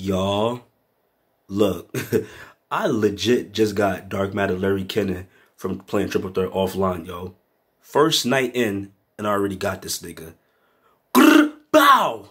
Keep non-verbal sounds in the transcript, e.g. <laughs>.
Y'all, look, <laughs> I legit just got Dark Matter Larry Kenon from playing Triple Threat offline, yo. First night in, and I already got this nigga. Grr, bow!